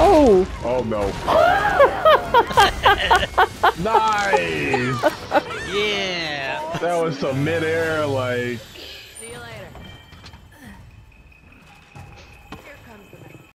Oh! Oh no. nice! Yeah! That was some midair, like.